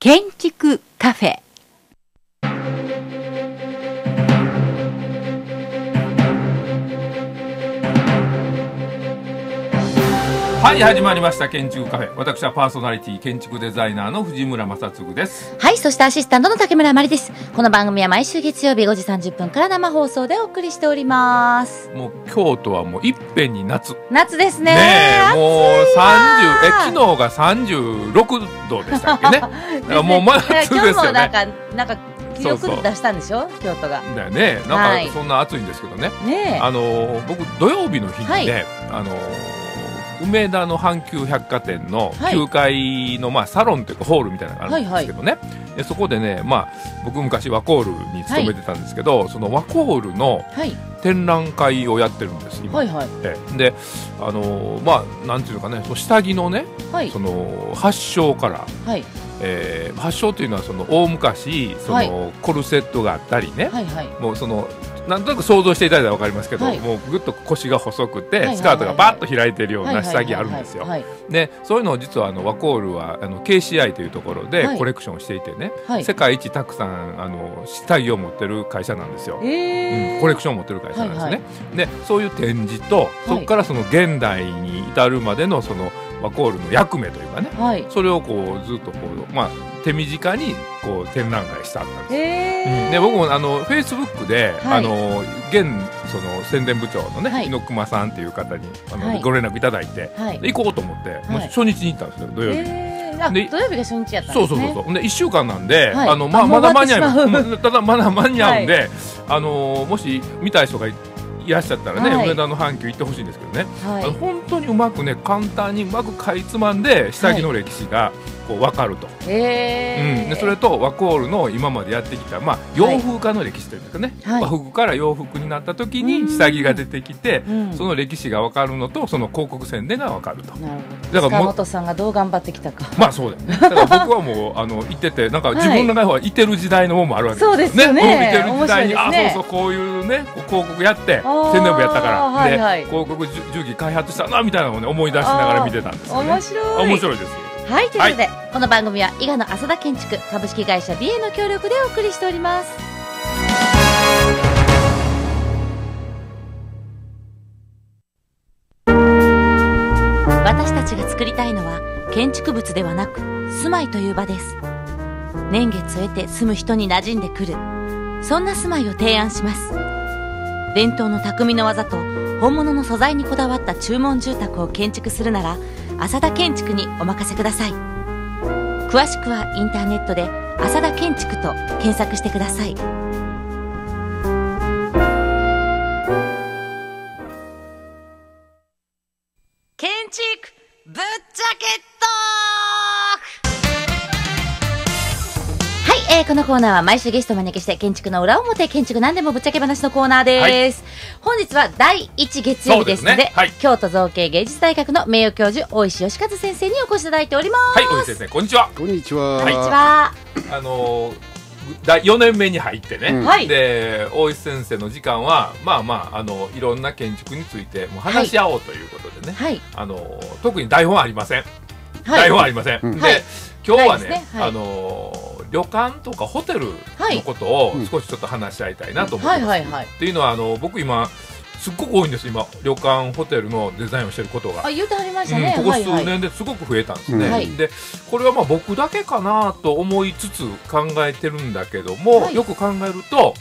建築カフェ。はい始まりました建築カフェ。私はパーソナリティ建築デザイナーの藤村正嗣です。はいそしてアシスタントの竹村まりです。この番組は毎週月曜日5時30分から生放送でお送りしております。もう京都はもういっぺんに夏。夏ですね。ねえもう暑いわ30え昨日が36度でしたっけね。だからもう真夏です今日もよねなんかなんか記録出したんでしょ？京都が。だよね。なはい。んかそんな暑いんですけどね、ねあの僕土曜日の日にね、あの梅田の阪急百貨店のはい。9階の、まあ、サロンというかホールみたいなのがあるんですけどね、でそこでね、まあ、僕昔ワコールに勤めてたんですけど、そのワコールのはい。展覧会をやってるんです今、はいはい。ええ。であのまあなんていうのかねその下着のねはい。その発祥から、はい。えー発祥というのはその大昔その、はい。コルセットがあったりね、はいはい。もうそのなんとなく想像していただいたら分かりますけど、はい。もうぐっと腰が細くて、はいはいはいスカートがバッと開いてるような下着あるんですよ。はいでそういうのを実はあのワコールはあの KCI というところではい。コレクションをしていてね、はい。世界一たくさんあの下着を持ってる会社なんですよ。えー。うんコレクションを持ってる会社なんですね。はいでそういう展示とそこからその現代に至るまでのそのワコールの役目というかねはい。それをこうずっとこう、まあ、手短にこう展覧会したんですよ。えー。で僕もあのフェイスブックで、はい。あの現その宣伝部長のね、はい。猪熊さんっていう方にあの、はい。ご連絡いただいて、行こうと思って、もう初日に行ったんですよ土曜日。えー。あで土曜日が初日やったね。そうそうそうで1週間なんで、はい。あのまああまだ間に合うただまだ間に合うんで、あのもし見たい人がいいらっしゃったらね、はい。梅田の阪急行ってほしいんですけどね、はい。あの本当にうまくね簡単にうまくかいつまんで下着の歴史がこう分かると、えー。うん、でそれとワコールの今までやってきた、まあ、洋風化の歴史というかね、はい。和服から洋服になった時うん。に下着が出てきて、うん。その歴史が分かるのとその広告宣伝が分かると。なるほだから本さんがどう頑張ってきたか。まあそうだよね。だから僕はもう あの行っててなんか自分の中はいてる時代のもんもあるわけそうですよね。うんいてる時代に、ね。あそうそうこういうね広告やって宣伝部やったから、はいはい。で広告重機開発したなみたいなのをね思い出しながら見てたんですよね。面白い。面白いです。はいということで、この番組は伊賀の浅田建築株式会社美瑛の協力でお送りしております。私たちが作りたいのは建築物ではなく住まいという場です。年月を得て住む人に馴染んでくる。そんな住まいを提案します。伝統の匠の技と本物の素材にこだわった注文住宅を建築するなら浅田建築にお任せください。詳しくはインターネットで「浅田建築」と検索してください。えー、このコーナーは毎週ゲストをお招きして建築の裏表建築何でもぶっちゃけ話のコーナーです、本日は第1月曜日ですのでね。はい。京都造形芸術大学の名誉教授大石義和先生にお越しいただいております。はい、大石先生こんにちは。こんにちは。こんにちは。あのー第4年目に入ってね、うん。はい。で大石先生の時間はまあまああのいろんな建築についてもう話し合おうということでね、はい。あのー特に台本ありません、はい。台本ありません、うん。で、はい今日はねね。はい。あのー旅館とかホテルのことをうん。少しちょっと話し合いたいなと思ってます、はいはいはい。っていうのはあの僕今すっごく多いんです。今旅館ホテルのデザインをしてることが。あ言うてはりましたね、うん、ここ数はいはい。年ですごく増えたんですね、はい。でこれはまあ僕だけかなと思いつつ考えてるんだけども、はい。よく考えると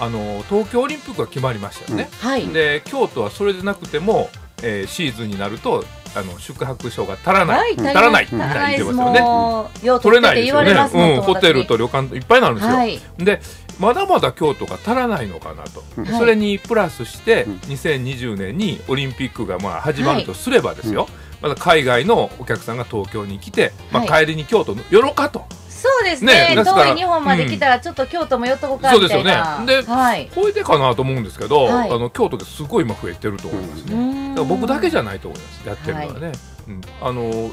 あの東京オリンピックが決まりましたよね、はい。で京都はそれでなくても、えーシーズンになるとあの宿泊所が足らない、はい足らない。足らない。ですみたいな言ってますよね。取れないですよね言われますもんうん、ホテルと旅館いっぱいになるんですよ、はい。でまだまだ京都が足らないのかなと、うんそれにプラスしてうん。2020年にオリンピックがまあ始まるとすればですよ、まだ海外のお客さんが東京に来て、まあ、は帰りに京都の寄ろうかと、そうですね。ね遠い日本まで来たらちょっと京都も寄っとこうかそうですよね。みたい。なではい。これでかなと思うんですけど、はい。あの京都ですごい今増えてると思いますね、だから僕だけじゃないと思いますやってるのはね、うん、あの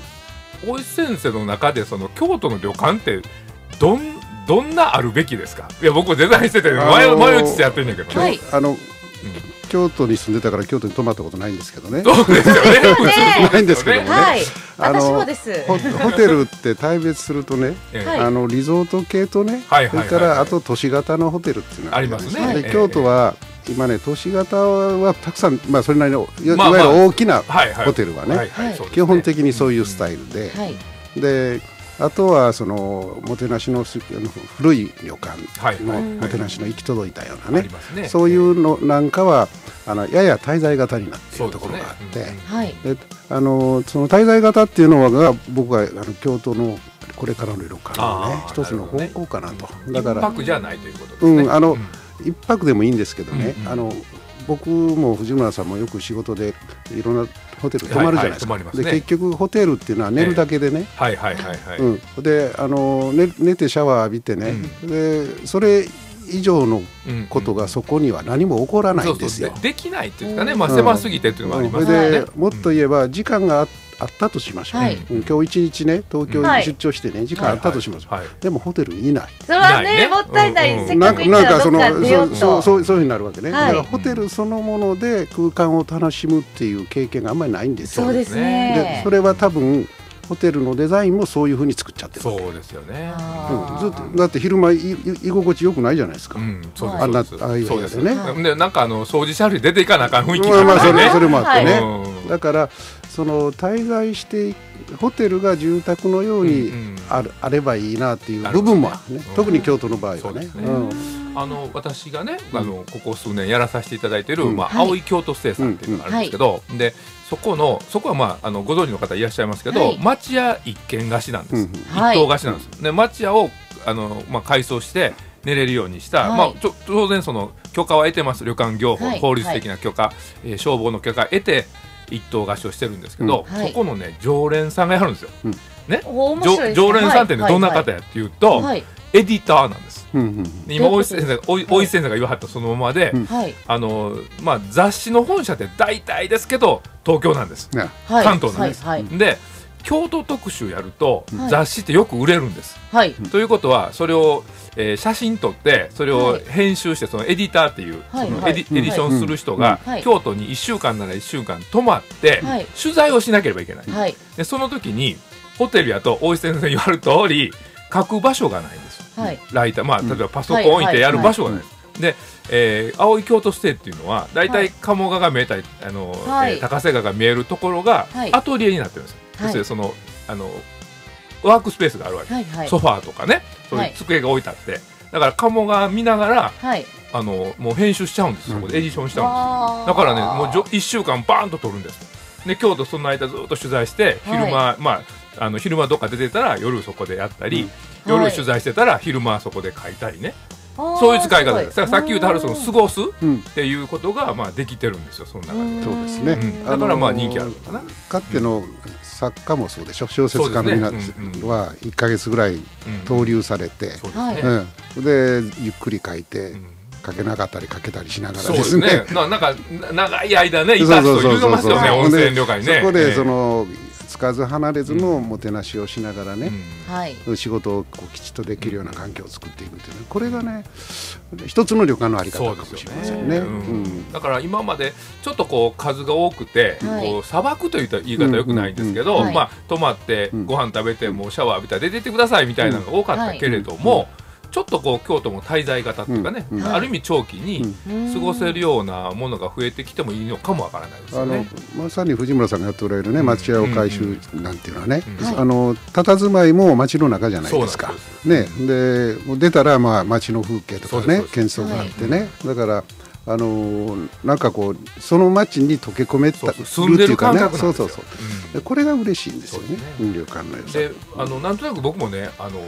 大石先生の中でその京都の旅館ってどんどんなあるべきですか？いや僕デザインしてて迷あのー迷いつつやってるんだけど。ね、はい。あの京都に住んでたから京都に泊まったことないんですけどね。そうですよね。ないんですけどもね。はい。あの私もです。ホホテルって大別するとねあのリゾート系とね、それからあと都市型のホテルっていうのがありますね。京都は今ね都市型はたくさん、まあ、それなりのいわゆる大きなホテルはね、基本的にそういうスタイルで、はい。であとはそのもてなしの古い旅館のもてなしの行き届いたようなね。そういうのなんかはあのやや滞在型になっているところがあって。であのその滞在型っていうのが僕はあの京都のこれからの旅館のね一つの方向かなと、一だから泊じゃないということですね。うんあの一泊でもいいんですけどね、うんうん。あの僕も藤村さんもよく仕事でいろんなホテル泊まるじゃないですか、はいはい泊まりますね。で結局ホテルっていうのは寝るだけでね、はいはいはいはい。うん、であの寝寝てシャワー浴びてね、でそれ以上のうんことがそこには何も起こらないんですよ。そうそう。できないっていうかね、まあ、狭すぎてっていうのもありますそれよねで、もっと言えば時間がああったとしましょう、はい。うん。今日一日ね東京はい。に出張してね、時間あったとしましょう、はいはいでもホテルにいない。それはないね。ねもったいない、うんうん。せっかくなんか行そうそうそうそういうふうになるわけね、はい。だからホテルそのもので空間を楽しむっていう経験があんまりないんですよそうですね。でそれは多分ホテルのデザインもそういうふうに作っちゃってるそうですよね。うん、ずっとだって昼間いい居心地よくないじゃないですか、うん、そうです。はいあんなそうですああいうそうです部屋でねはいでなんかあの掃除車両出ていかなあかん雰囲気まあまあそれねそれもあってね、うんだからその滞在してホテルが住宅のようにうんうん。あるあればいいなっていう部分もあるね。うん。特に京都の場合はね。そうですね。うん。あの私がねあのここ数年やらさせていただいてる、うん。まあはい。青い京都ステイさんっていうのがあるんですけど、でそこのそこはまああのご存知の方いらっしゃいますけど、はい。町屋一軒貸しなんです、うんうん。はい。一棟貸しなんです、で町屋をあの、まあ、改装して寝れるようにした、はい。まあ、ちょ当然その許可は得てます。旅館業法、はい。法律的な許可、えー消防の許可得て一棟貸しをしてるんですけど、うん。はい。そこのね常連さんがやるんですよ、うん。ね？常常連さんってね、はい。どんな方やっていうと、はい。エディターなんです。うんうんで今大石先生が大石先生が言わはったそのままで、あのまあ、雑誌の本社って大体ですけど東京なんです。関東なんです。で京都特集やるとはい。雑誌ってよく売れるんです。はい。ということはそれを、えー写真撮ってそれをはい。編集してそのエディターっていう、そのエディエディションする人が、京都に1週間なら1週間泊まって、はい。取材をしなければいけない。はい。でその時にホテルやと大石先生言われる通り書く場所がないんです。はい。ライターまあうん。例えばパソコン置いてやる場所がない。です、で、えー青い京都ステイっていうのは大はい。体鴨川が見えたり、あのはい。えー高瀬川が見えるところがはい。アトリエになってるんです。よ、はい要するにそのあのワークスペースがあるわけ、はいはい。ソファーとかね。そういう机が置いてあって、だから鴨川見ながらはい。あのもう編集しちゃうんです。そこでエディションしちゃうんです、だからねもうじょ1週間バーンと撮るんです。で京都その間ずっと取材して昼間、まああの昼間どっか出てたら夜そこでやったり、うん。夜取材してたら昼間そこで書いたりね、そういう使い方。ですごだからさっき言ったその過ごすっうん。ていうことがまあできてるんですよその中で、そうですね。うん。だからまあ人気あるのかな、かつての作家もそうでしょ。小説家の皆は1か月ぐらいうん。投留されて、そうん、でゆっくり書いてうん。書けなかったり書けたりしながらそうでねですすね。ななんかな長い間ねいた人いるますよねそう温泉旅館にね。そこでそえ。のつかず離れずのもてなしをしながらえね、はい。仕事をこうきちっとできるような環境を作っていくっていうねこれがね一つの旅館のあり方かもしれませんね。ううん。ん。だから今までちょっとこう数が多くて、はい。こう砂漠といった言い方よくないんですけど、うん。うん。うんまあ泊まってうんご飯食べてもうシャワー浴びたら出てってくださいみたいなのが多かったけれども、ちょっとこう京都も滞在型っていうかね、ある意味長期にうん。過ごせるようなものが増えてきてもいいのかもわからないですあのよね。まさに藤村さんがやっておられるね町屋を改修なんていうのはね、あの佇まいも町の中じゃないですか。ね。で出たらまあ町の風景とかね喧騒があってね、だからあのなんかこうその町に溶け込めたそうそう住んでる感覚なんですよ。そうそうそう。これが嬉しいんですよね。そうですね。うん旅館の良さ。であのなんとなく僕もねあの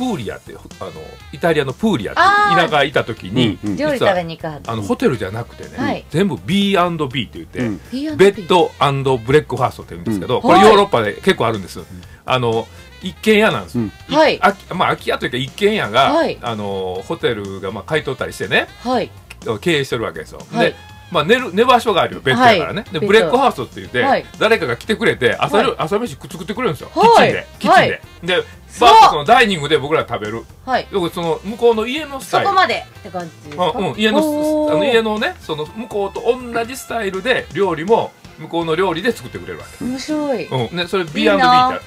プーリアってあのイタリアのプーリアってあー。田舎いた時に、うんうん。料理食べに行かあのホテルじゃなくてね、はい。全部 B&B って言って、うん。ベッドブレックファーストって言うんですけど、うん。これはいヨーロッパで結構あるんです、あの一軒家なんです。よ、うん。いはい。あまあ空き家というか一軒家が、はい。あのホテルがまあ買い取ったりしてねはい。経営してるわけですよ、はい。でまあ、寝る寝場所があるよベッドやからね、ではい。ベッドブレックハウスって言って、はい。誰かが来てくれて朝,、はい。朝飯くっ作ってくれるんですよ、はい。キッチンで。キッチンで、でバーッとそのダイニングで僕ら食べる。はい。よくその向こうの家のスタイル。そこまでって感じうんうん、家のあの家のねその向こうと同じスタイルで料理も向こうの料理で作ってくれるわけ、面白い。うん。ね、それ B&B いいい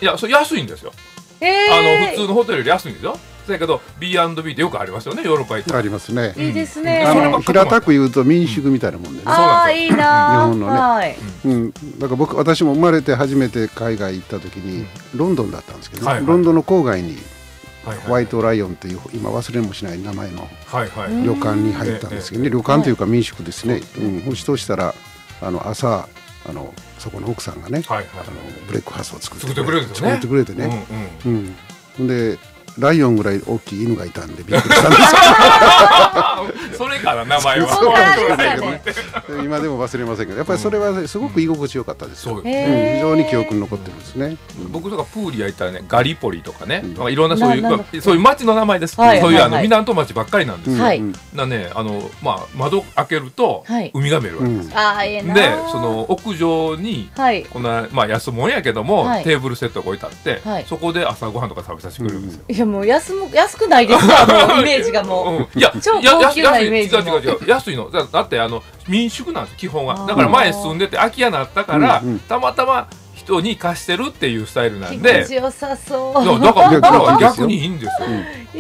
やそれ安いんですよ、えー。あの普通のホテルより安いんですよだけど B&B ってよくありますよねヨーロッパ行ったあらりますね。いいですね。あの平たく言うと民宿みたいなもんでね。ああいいな日本のね。はい。うん、だから僕私も生まれて初めて海外行った時にロンドンだったんですけど、はいはい。ロンドンの郊外にホワイトライオンという今忘れもしない名前のはいはい、うん。旅館に入ったんですけどね、旅館というか民宿ですね、うん、そうしたらあの朝あのそこの奥さんがね、はいはい。あのブレックハウスを作って作ってくれるんですよね。作ってくれてね、うんうん。うん。でライオンぐらい大きい犬がいたんでびっくりしたんですそれ から名前は。今でも忘れませんけどやっぱりそれはすごく居心地よかったですよ、そう非常に記憶に残ってるんですね、僕とかプーリア行ったらねガリポリとかね、いろんなそういうそういう町の名前です、はいそういうあのはい。港町ばっかりなんですよ、うんはなねあのまあ窓開けるとはい。海が見えるわけです、うん。ああいでその屋上にはい。こんなまあ安物やけども、はい。テーブルセットが置いてあって、はい。そこで朝ごはんとか食べさせてくれるんですよ、いやもう安も安くないですか イメージがもう。うん。いや超高級なイメージ違う違う違う。安いの。だだってあの民宿なんです基本は。だから前住んでて空き家になったから、たまたま人に貸してるっていうスタイルなん気で持ちよさそう。だから僕らは逆にいいんですよ、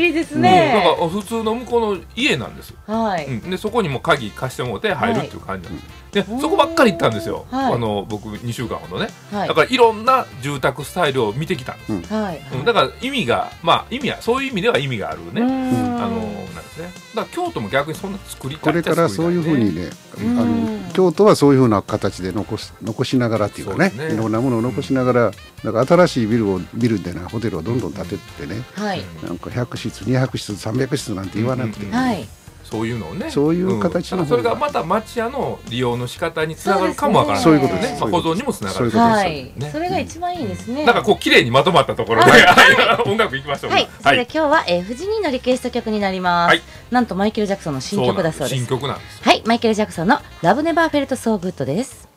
いいですうん。ねだから普通の向こうの家なんです、はい。うん、でそこにも鍵貸してもらって入るっていう感じなんです、でうん。そこばっかり行ったんですよ、はい。あの僕2週間ほどね、はい。だからいろんな住宅スタイルを見てきたんです、はい。うん、だから意味がまあ意味はそういう意味では意味があるね、うあんのなんですね。だから京都も逆にそんな作りたこいっちゃれからそう作りたいうふうにね、うん。あの京都はそういうふうな形で残し残しながらっていうかねいろんなものを残しながらだから新しいビルをビルでなホテルをどんどん建ててねはい。なんか100室200室300室なんて言わなくて、そういうのをね。そういう形のうん。それがまた町屋の利用の仕方につながるかもわからない。そういうことです。まあ、保存にもつながる。そういうことです。はい。ね。それが一番いいですね。なんかこう綺麗にまとまったところで、はい。はい。音楽いきましょう。かはい、それで今日は、えー、藤人のリクエスト曲になります、はい。なんとマイケル・ジャクソンの新曲だそうです。新曲なんですはい。マイケル・ジャクソンの「ラブネバーフェルト・ソー・グッド」です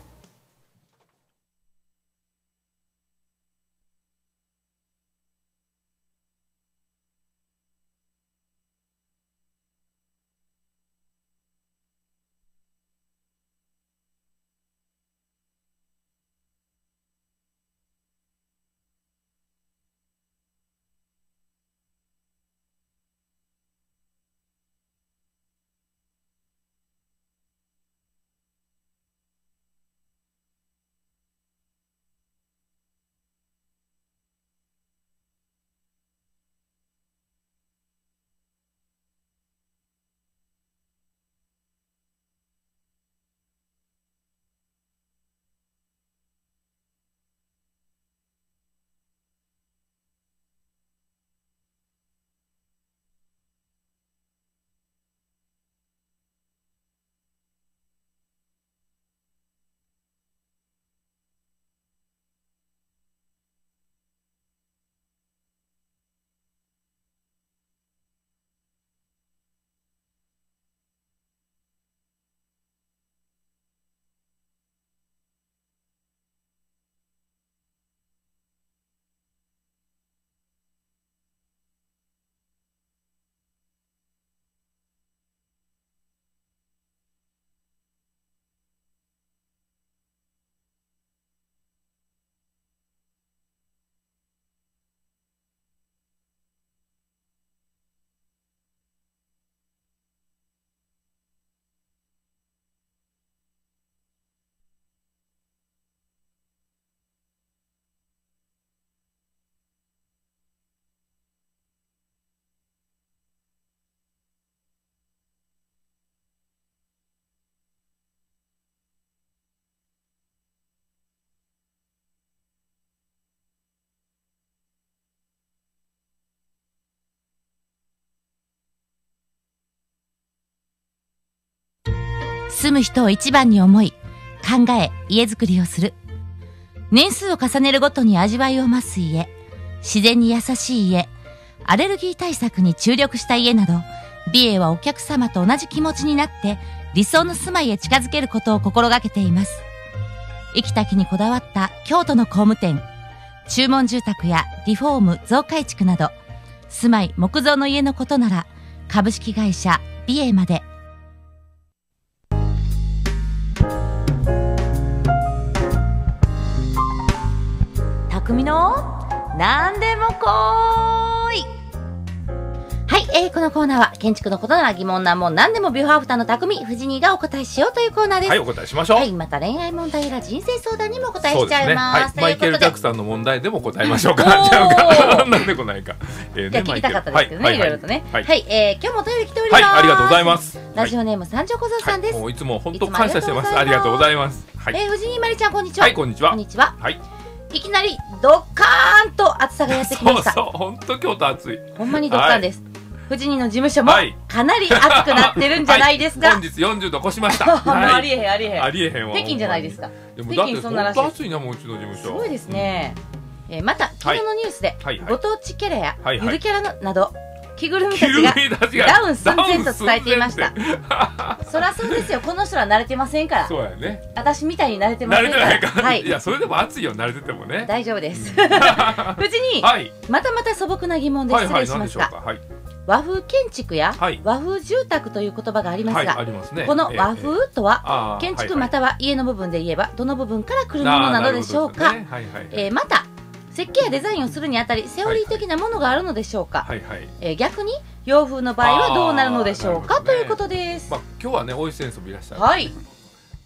住む人を一番に思い考え家づくりをする年数を重ねるごとに味わいを増す家自然に優しい家アレルギー対策に注力した家など美瑛はお客様と同じ気持ちになって理想の住まいへ近づけることを心がけています。生きた木にこだわった京都の工務店、注文住宅やリフォーム増改築など、住まい木造の家のことなら、株式会社美瑛まで。匠の何でもこーいはい、えー、このコーナーは建築のことなら疑問難問何でもビューハーフターの匠藤兄がお答えしようというコーナーです。はいお答えしましょう、はい、また恋愛問題や人生相談にもお答えしちゃいそうですね、はい、ます。マイケル・ジャクソソンの問題でも答えましょうか。なんでこないか。えーじゃあ聞きたかったですけどね、いろいろとね。は、はいい、えー、今日もお便り来ております。はい、ありがとうございます。ラジオネーム三条小僧さんです。はいもういつも本当感謝してます。ありがとうございます。はい、えー、藤井まりちゃん、こんにちは。はい、こんにちは。こんにちは。はい、いきなりドッカーンと暑さがやってきました。そうそう、本当京都暑い。ほんまにドッカーンです。藤井の事務所もはいかなり暑くなってるんじゃないですか。はい本日40度越しました。もうありえへんありえへん。ありえへんわ。北京じゃないですか。北京そんならしい暑いなもううちの事務所。すごいですね。えーまた昨日のニュースで、はいはいご当地キャラやはいはいゆるキャラのなど着ぐるみ急たちがダウン寸前と伝えていました。そりゃそうですよ。この人は慣れてませんから。そうやね。私みたいに慣れてま慣せんから。れてないか。はい。いやそれでも暑いよ慣れててもね。大丈夫です。無事にはい。またまた素朴な疑問で失はいはい礼しましょうか？はい。和風建築やはい。和風住宅という言葉がありますはいが、ありますね。この和ええ風とはあー建築はいはい。または家の部分で言えばどの部分から来るものなのでしょうか、ね。はいはい。えーまた設計やデザインをするにあたりセオリー的なものがあるのでしょうか、はいはい。えー逆に洋風の場合はどうなるのでしょうか、ね。ということです、まあ今日はね大石先生もいらっしゃる。はい。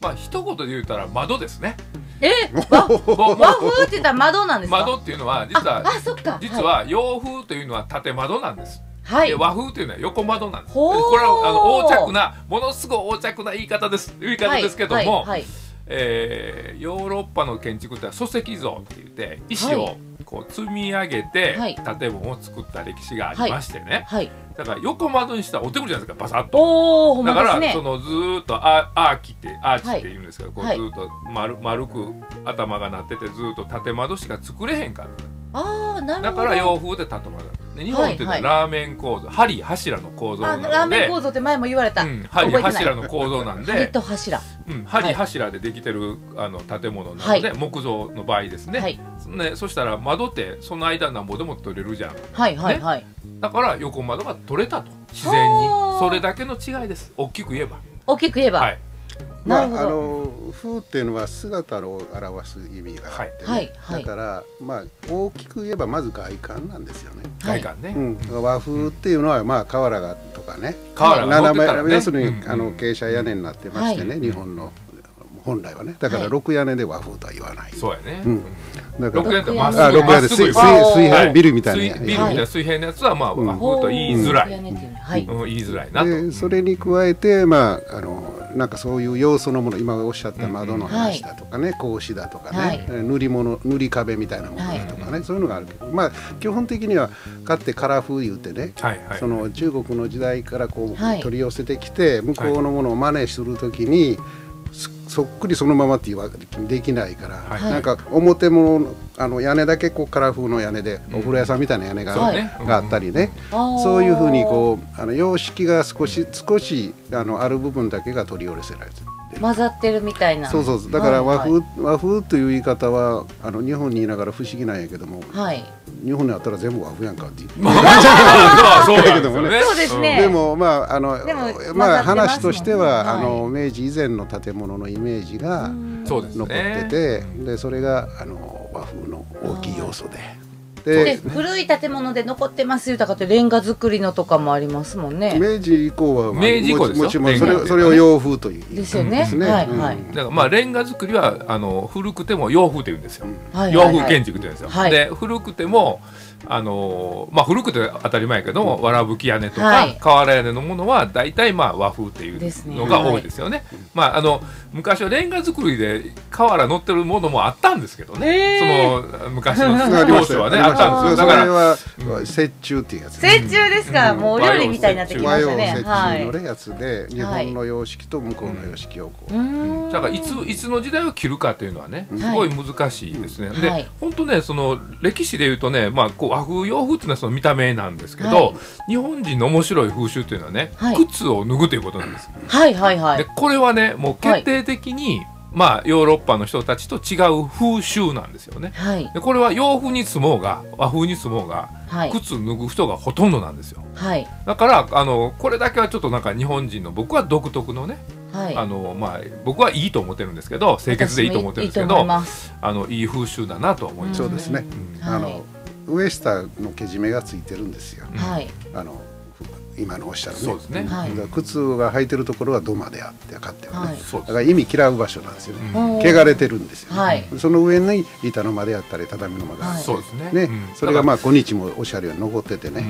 まあ一言で言ったら窓ですね。えー、和和風って言ったら窓なんですか？窓っていうのは実はああそっか。実は洋風というのは縦窓なんです。はい、で和風というのは横窓なんです。これはあの横着なものすごい横着な言い方です言い方ですけども、はいはいはいえーヨーロッパの建築って礎石像って言って石をこう積み上げてはい。建物を作った歴史がありましてね、はい。だから横窓にしたらお手くるじゃないですかバサッと。おおほんだから、そのずーっとアアーキってアーチって言うんですけど、こうずっと丸丸く頭がなっててずーっと縦窓しか作れへんからああなるほど。だから洋風で縦窓。で日本っていうのははいラーメン構造、針柱の構造なあので。ラーメン構造って前も言われた、うん、針柱の構造なん針で、と柱。うん、針柱でできてるあの建物なので、木造の場合ですね,、はい。ねそしたら窓ってその間なんぼでも取れるじゃん。はいはいはい、だから横窓が取れたと。自然に。はあ。それだけの違いです。大きく言えば。大きく言えば、はいまあ、あの風っていうのは姿を表す意味があって、ね。はい。はいだから、まあ、大きく言えばまず外観なんですよね。はい。外観ね、うん、和風っていうのは、まあ、瓦がとかね。瓦斜たらね。め要するに、うん。あの傾斜屋根になってましてね、はい。日本の本来はね。だからはい。六屋根で和風とは言わない、そうやね、うん。だから六屋根ってまっすあぐ六屋根水水水平、はい。ビルみたいな水ビルみたいな水平のやつはまあうん和風と言いづらい、うん、言いづらいなと、でそれに加えてまああのなんかそういう要素のもの今おっしゃった窓の話だとかね、格子だとかね、はい。塗り物塗り壁みたいなものだとかね、そういうのがあるけどまあ基本的にはかってカラ風言うてね、その中国の時代からこう、はい。取り寄せてきて向こうのものを真似するときに、そそっくりそのままっていうわけできないから、はい。なんか表物のあの屋根だけこうカラ風の屋根で、お風呂屋さんみたいな屋根が,、があったりね、そういうふうにこうあの様式が少し少しあのある部分だけが取り寄せられてる。混ざってるみたいな。そうそうそう。だから和風、はい。和風という言い方はあの日本にいながら不思議なんやけどもはい、日本にあったら全部和風やんかっていう。まあ そうなんですよ。ねそうですね。でもまああのまあ話としては、はい。あの明治以前の建物のイメージが残ってて、でそれがあの和風の大きい要素で。でで古い建物で残ってます豊かってレンガ造りのとかもありますもんね。明治以降は、まあ明治以降ですよ。もちもちろんそれそれを洋風というですよね。はいうん。はいだからまあレンガ作りはあの古くても洋風って言うんですよ、はい。洋風建築って言うんですよ、はい。で古くてもあのまあ古くて当たり前やけども、わらぶき屋根とか、はい。瓦屋根のものは大体まあ和風っていうのが多いですよね。まああの昔はレンガ作りで瓦乗ってるものもあったんですけどね、へその昔のありましたよ。当初はねあったんですよ。だからそれは折衷っていうやつ折衷ですか、もうお料理みたいになってきましたね。和洋折はい。衷のねやつで日本の様式と向こうの様式をこう。うーん。だからいついつの時代を切るかというのはねすごい難しいですね。ではい。本当ねその歴史で言うとねまあこ和風洋風っていうのはその見た目なんですけど、はい日本人の面白い風習っていうのはね、はい靴を脱ぐということなんです。はいはいはい。でこれはねもう決定的に、まあヨーロッパの人たちと違う風習なんですよね。はいでこれは洋風に住もうが和風に住もうがはい靴脱ぐ人がほとんどなんですよ。はいだからあのこれだけはちょっとなんか日本人の僕は独特のね、はい。あのまあ僕はいいと思ってるんですけど清潔でいいと思ってるんですけ私もいいあのいい風習だなと思います。そうですね。うんはいあのウエスターのけじめがついてるんですよ。うん。はい。あの今のおっしゃるね。そうですね。はい。だから靴が履いてるところは土間であってかってはね。はい。そうです。だから意味嫌う場所なんですよね。うん。汚れてるんですよ、はい。その上に板の間であったり畳の間があって、そうですね。ね。うん。それがまあ今日もおっしゃるように残っててね、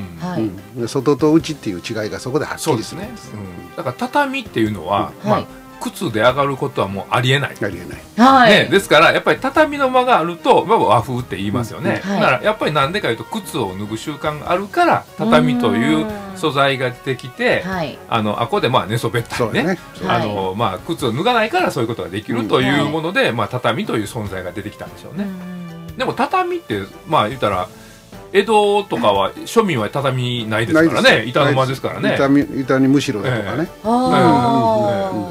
うん。外と内っていう違いがそこではっきそうですねりするんです。うん。だから畳っていうのは、まあ靴で上がることはもうありえない。ありえない。はい。ね、ですからやっぱり畳の間があると、まあ、和風って言いますよね、うんはいだからやっぱりなんでかいうと靴を脱ぐ習慣があるから畳という素材が出てきて、はい。あのあこでまあ寝そべったりね。そうね。あのまあ、靴を脱がないからそういうことができるといはい。うもので、まあ、畳という存在が出てきたんでしょうね、うんでも畳ってまあ言ったら江戸とかは庶民は畳ないですからないですね板の間ですからね。板にむしろだとかね、あー。ええ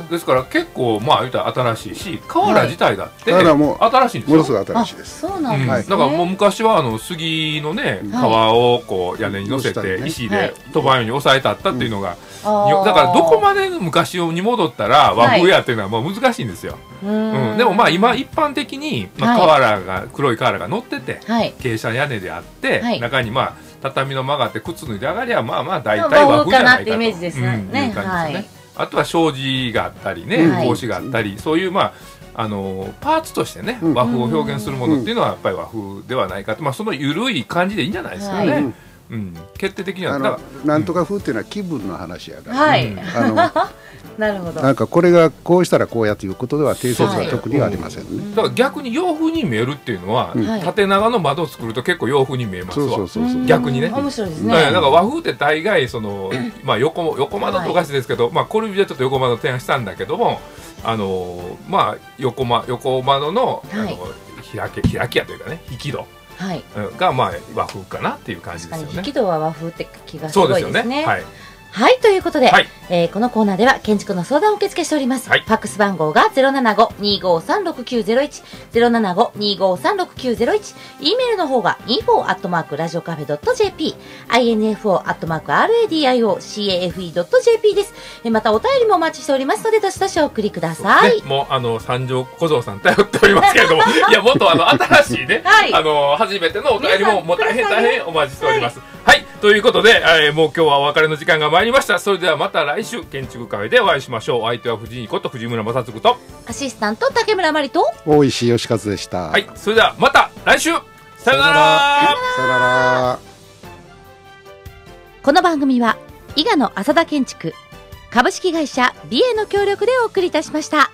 ですから結構まあ言ったら新しいし瓦自体だってはい。だからもう新しいんですよ。ものすごい新しいです。そうなんうんですね。だからもう昔はあの杉のね皮はいをこう屋根に乗せて石はい。で飛ばんように押さえたったっていうのが、だからどこまで昔に戻ったら和風やっていうのはもう難しいんですよ、うん。うん。でもまあ今一般的に、まあ、はい。瓦が黒い瓦が乗っててはい。傾斜屋根であって、はい。中にまあ畳の間があって靴脱いで上がりゃまあまあ大まあ体和風じゃないかと。和風かなってイメージですね。うん。いう感じですよね、はいあとは障子があったりね、はい。格子があったりそういうまああのパーツとしてね、うん。和風を表現するものっていうのはやっぱり和風ではないかと、まあ、その緩い感じでいいんじゃないですかね、はいうん。決定的には。あのなんとか風っていうのは気分の話やから、はい。なるほど。なんかこれがこうしたらこうやということでは定説は特にはありませんね、らだから逆に洋風に見えるっていうのは、縦長の窓を作ると結構洋風に見えますそわうそうそうそう。逆にね。面白いですね、ね。だから和風って大概その、まあ、横横窓っておかしいですけど、まあ、コルビュジエはちょっと横窓提案したんだけどもあのまあ横,、ま、横窓の,、はい。あの開け開きやというかね引き戸はい。うんが、まあ、和風かなっていう感じですよね。引き戸は和風って気がすそうですよね。すね。はい。はい、ということで、はい。えーこのコーナーでは建築の相談を受け付けしております。はい。ファックス番号が075-253-6901、075-253-6901、e メールの方が info アットマークラジオカフェ .jp、info アットマーク radio.cafe.jp です。えーまたお便りもお待ちしておりますので、どしどしお送りください。ね、もうあの三条小僧さん頼っておりますけれども。いやもっとあの新しいね、はい。あの初めてのお便りももう大変大変お待ちしております。はい、ということで、えーもう今日はお別れの時間が参りました。それではまた来週建築カフェでお会いしましょう。お相手は藤井こと藤村正嗣と。アシスタント竹村真理と、大石義和でした、はいそれではまた来週。さよなら。さよなら。この番組は伊賀の浅田建築、株式会社美瑛の協力でお送りいたしました。